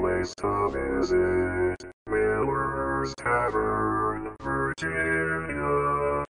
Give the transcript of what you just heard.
place of visit, Miller's Tavern, Virginia.